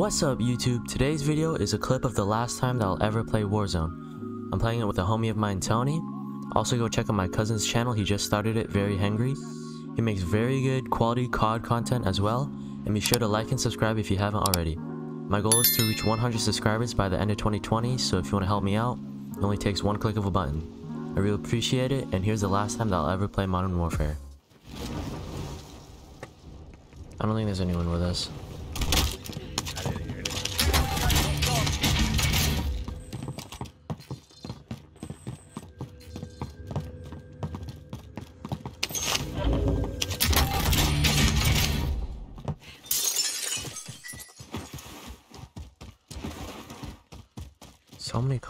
What's up YouTube? Today's video is a clip of the last time that I'll ever play Warzone. I'm playing it with a homie of mine, Tony. Also go check out my cousin's channel, he just started it, Very Hungry. He makes very good quality COD content as well, and be sure to like and subscribe if you haven't already. My goal is to reach 100 subscribers by the end of 2020, so if you want to help me out, it only takes one click of a button. I really appreciate it, and here's the last time that I'll ever play Modern Warfare. I don't think there's anyone with us.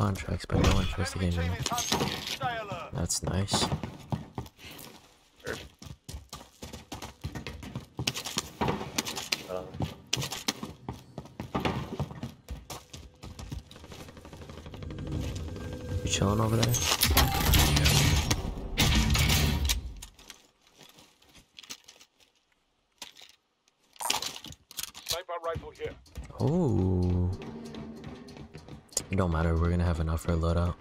Contracts, but no one tries to get me. That's nice. You chilling over there? Sniper rifle here. Oh. It don't matter, we're gonna have enough for a loadout.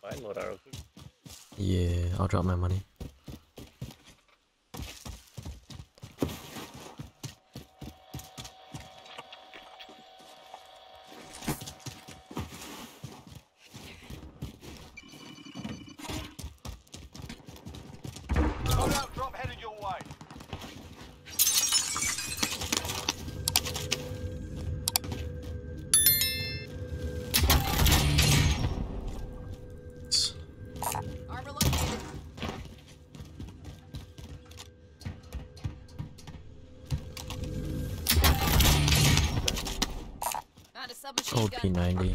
Fine, are Yeah, I'll drop my money. Old. P90.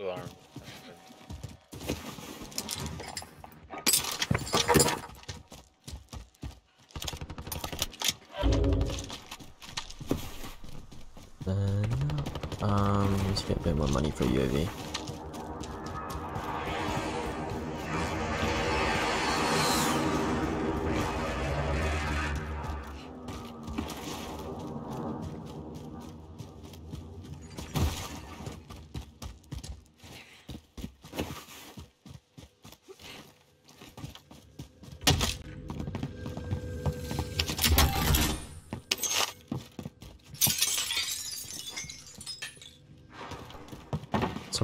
Alarm. Then, um, let's get a bit more money for UAV.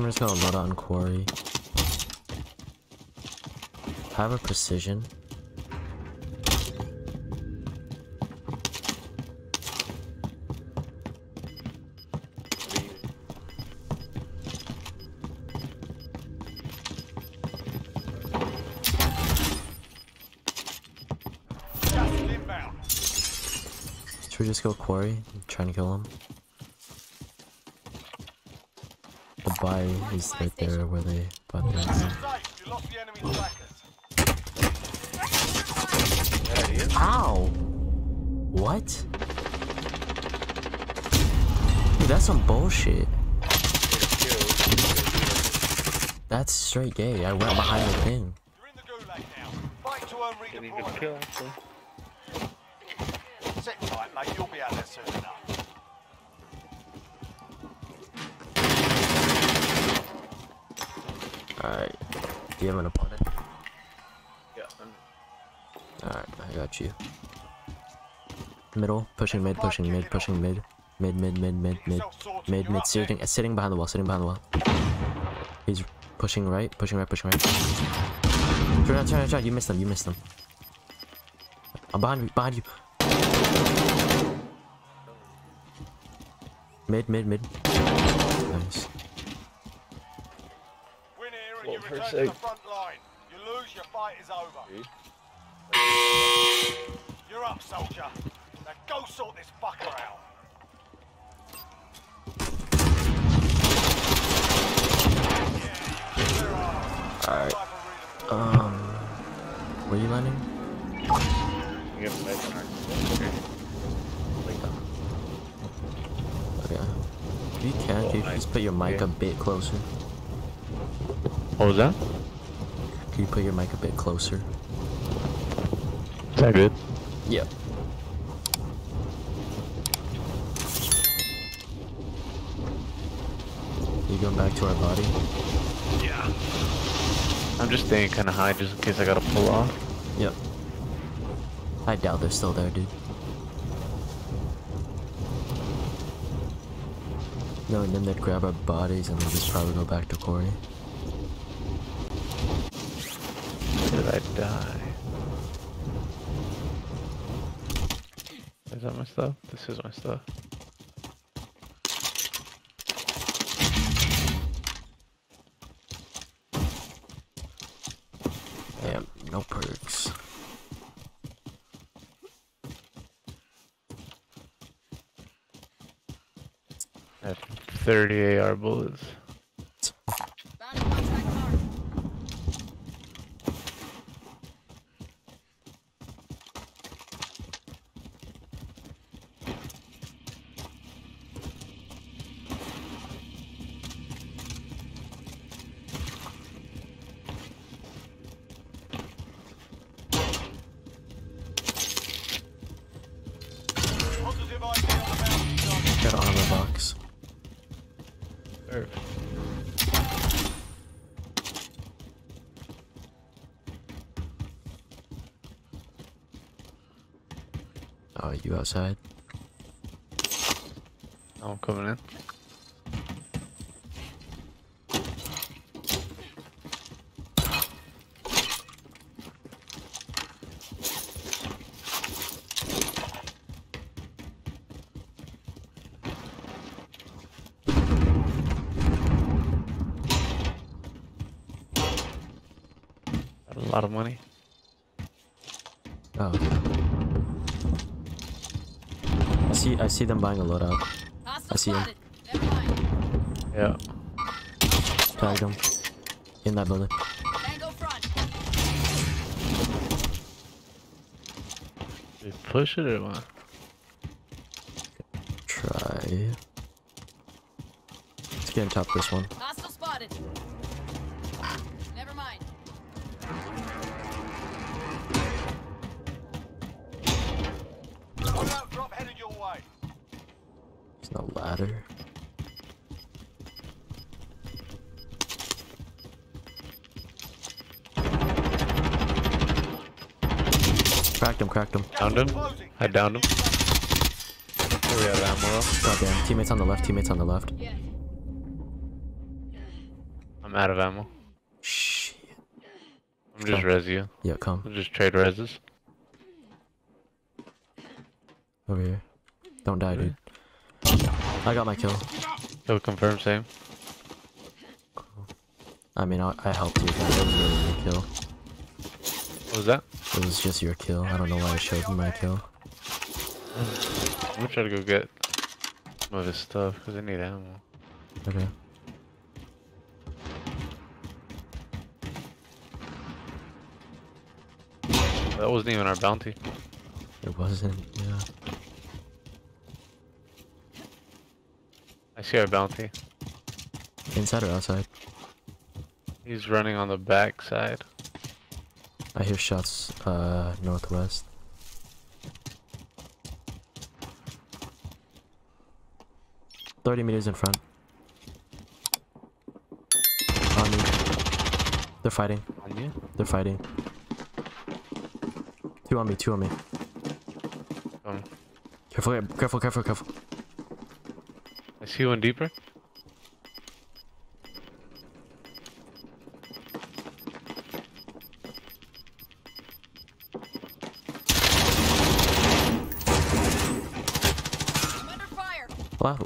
Someone's gonna load on quarry. Have a precision. Should we just go quarry? I'm trying to kill him. The buy is right there where they bought the Safe. You lost the enemy trackers. Ow! What? Dude, that's some bullshit. That's straight gay. I went behind the thing. You're in the gulag now. Fight to earn redeployment. Sit tight, mate. You'll be out there soon Alright. Do you have an opponent? Yeah. Alright, I got you. Middle, pushing mid, pushing mid, pushing mid. Mid, mid, mid, mid, mid. Mid, mid, sitting, sitting behind the wall, sitting behind the wall. He's pushing right, pushing right, pushing right. Turn around, turn around, turn around. You missed him, you missed him. I'm behind you, behind you. Mid, mid, mid. Nice. Return to se- the front line. You lose, your fight is over. You're up, soldier. Now go sort this fucker out. Alright. Um, where you landing? You get back on our- Okay. If you can, can you just put your mic yeah. a bit closer? What was that? Can you put your mic a bit closer? Is that good? Yep. You going back to our body? Yeah. I'm just staying kind of high just in case I gotta pull off. Yep. I doubt they're still there, dude. No, and then they'd grab our bodies and we'd just probably go back to quarry. Did I die? Is that my stuff? This is my stuff. Damn, no perks. I have 30 AR bullets. Oh, you outside? I'm coming in. A lot of money. Oh, okay. I see. I see them buying a loadout. I see him. spotted. Never mind. Yeah. Tagged them in that building. Tango front. Did we push it or what? Try. Let's get on top of this one. Ladder. Cracked him, cracked him. Downed him? I downed him. Here we have ammo. Goddamn. Teammates on the left, teammates on the left. I'm out of ammo. Shit. I'm just res you. Yeah, come. I'll just trade reses. Over here. Don't die, dude. I got my kill. He'll confirm same. I mean, I, I helped you, That was really your kill. What was that? It was just your kill. I don't know why I showed you my kill. I'm gonna try to go get some of his stuff because I need ammo. Okay. That wasn't even our bounty. It wasn't, yeah. See our bounty. Inside or outside? He's running on the back side. I hear shots, uh, northwest. Thirty meters in front. On me. They're fighting. On you? They're fighting. Two on me. Two on me. Um, Careful! Careful! Careful! Careful! I see one deeper. I'm under fire. Wow.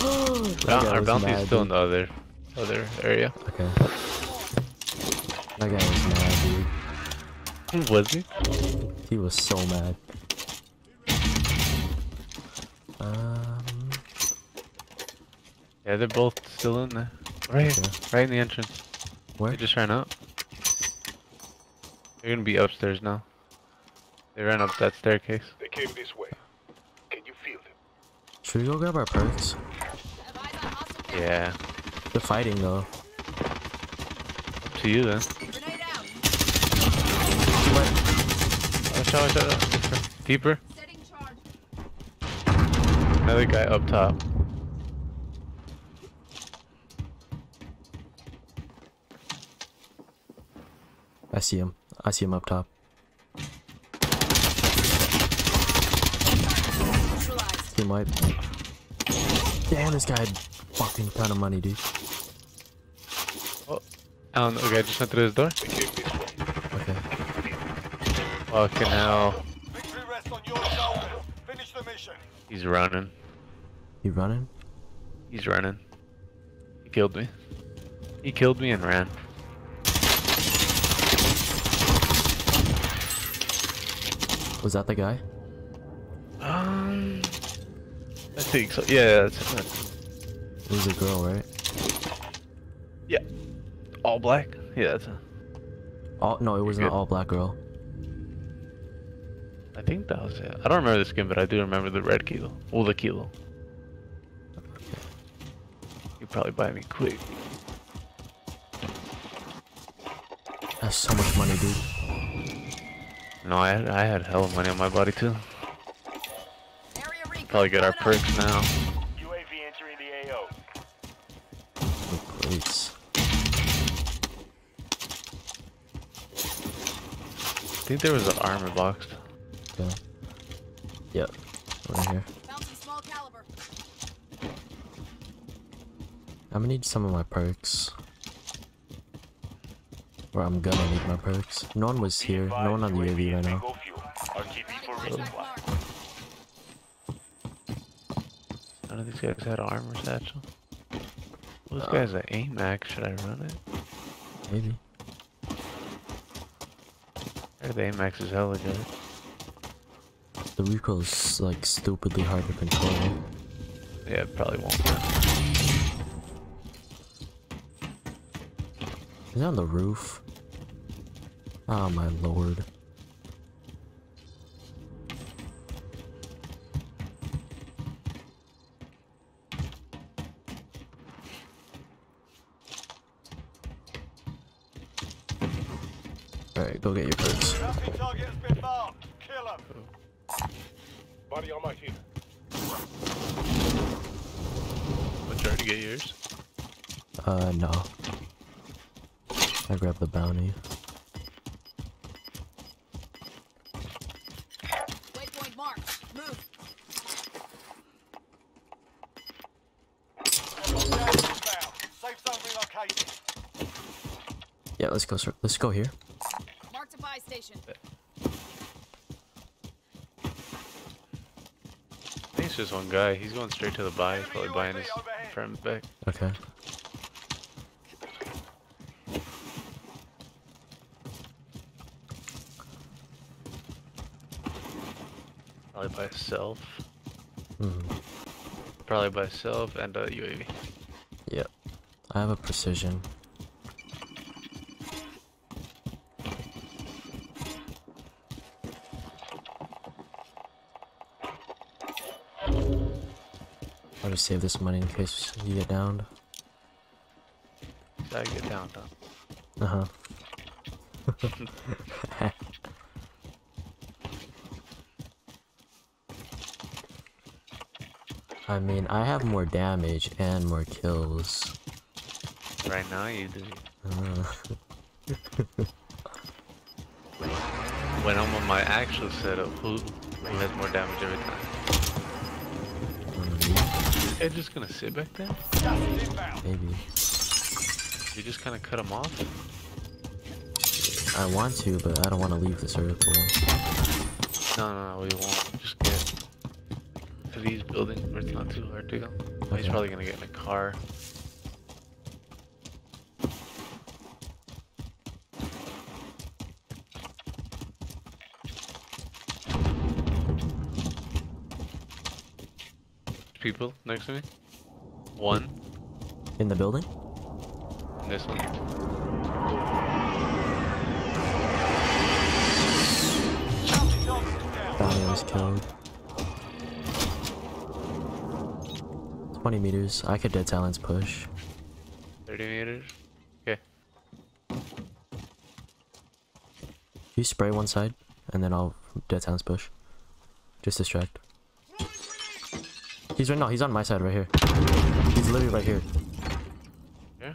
That Bou- guy our was bounty's mad, still in the other other area. Okay. That guy was mad, dude. Was he? He was so mad. Yeah, they're both still in there. Right, Okay. right in the entrance. where? They just ran up. They're gonna be upstairs now. They ran up that staircase. They came this way. Can you feel them? Should we go grab our perks? Have eyes on hostile Yeah, They're fighting though. up to you then. Grenade out. Watch out, watch out. Deeper. Another guy up top. I see him. I see him up top. Team wipe. Damn, this guy had fucking ton of money, dude. Oh, I. Okay, just went through his door. They came this way. Okay. Fucking hell. Victory rests on your shoulders. Finish the mission. He's running. You running? He's running. He killed me. He killed me and ran. Was that the guy? Um, I think so. Yeah, It was a girl, right? yeah. All black. Yeah, that's. A, All no, it wasn't an all black girl. I think that was it. I don't remember the skin, but I do remember the red kilo. Well, the kilo. You probably buy me quick. That's so much money, dude. No, I had I had hella money on my body too. Probably get our perks now. UAV entering the AO. Oh, great. I think there was an armor box. Yeah. Yep. Right here. Small. I'm gonna need some of my perks. Or I'm gonna need my perks. No one was here. No one on the UAV right now. Bingo for Flashback resupply. marked. None of these guys had armor satchel. Well, this guy's an AMAX. Should I run it? Maybe. Or the AMAX is hella good. The recoil is like stupidly hard to control. Yeah, it probably won't. Is it on the roof? Oh my lord. Alright, go get your perks. Bounty target has been marked. Kill him. Body on my heel. But you already get yours? Uh, no. I grabbed the bounty. Waypoint marked. Move. Gas is inbound. Safe zone relocated. Yeah, let's go. sir. Let's go here. Marked a buy station. I think it's just one guy. He's going straight to the buy. He's probably buying his friend back. Okay. Probably by himself. hmm Probably by himself and uh, UAV. Yep. I have a precision. I'll just save this money in case you get downed. Gotta get down, down. Uh I mean, I have more damage and more kills. Right now you do. Uh, When I'm on my actual setup, who, who has more damage every time? mm, They're just gonna sit back there? Maybe. You just kind of cut them off? I want to, but I don't want to leave the circle. No, no, no, we won't. Just these buildings where it's not too hard to go. Okay. He's probably gonna get in a car. People next to me. One. In the building? This one. Thought I was killed. 20 meters. I could dead silence push. 30 meters. Okay. You spray one side, and then I'll dead silence push. Just distract. He's right now. He's on my side right here. He's literally right here. Yeah.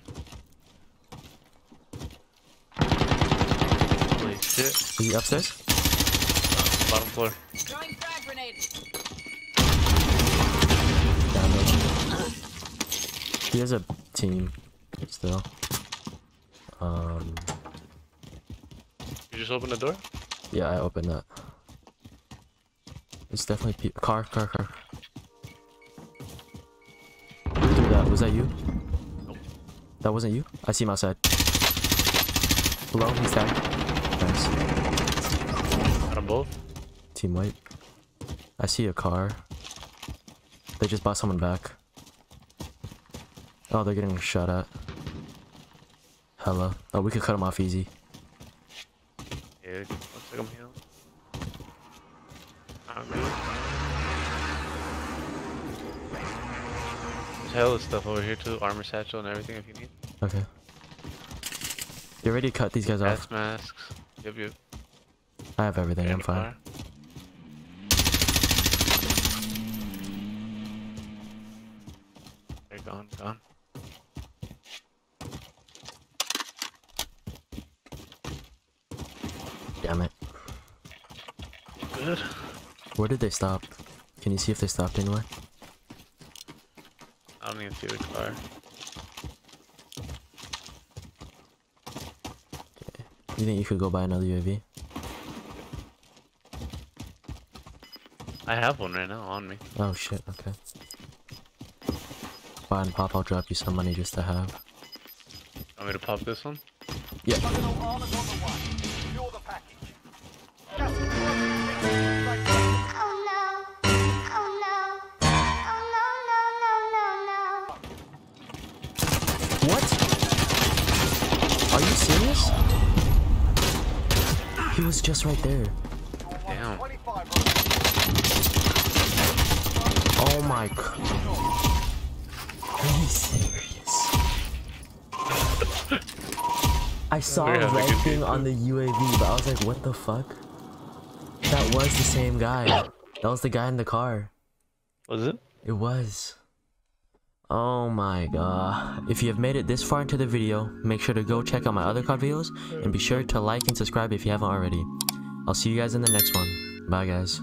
Holy shit. Is he upstairs? Uh, bottom floor. Throwing frag grenade. Damage. He has a team still. Um. You just open the door? Yeah, I opened that. It's definitely pe- car, car, car. Who threw that? Was that you? Nope. That wasn't you? I see him outside. Below, he's tagged. Nice. Got them both? Team wipe. I see a car. They just bought someone back. Oh, they're getting shot at. Hello. Oh, we could cut them off easy. Yeah, looks like I'm healing. I'm good. There's hella stuff over here too, armor satchel and everything if you need. Okay. Get ready to cut these guys off. Gas masks. Yep, yep. I have everything. I'm fine. They're gone, gone. Damn it. Good. Where did they stop? Can you see if they stopped anywhere? I don't even see the car. You think you could go buy another UAV? I have one right now on me. Oh shit, okay. Fine, Pop, I'll drop you some money just to have. Want me to pop this one? Yeah. Just right there. Damn. Oh my god. Are you serious? I saw a red thing on the UAV, but I was like, what the fuck? That was the same guy. That was the guy in the car. Was it? It was. Oh my god. If you have made it this far into the video, make sure to go check out my other COD videos and be sure to like and subscribe if you haven't already. I'll see you guys in the next one. Bye guys.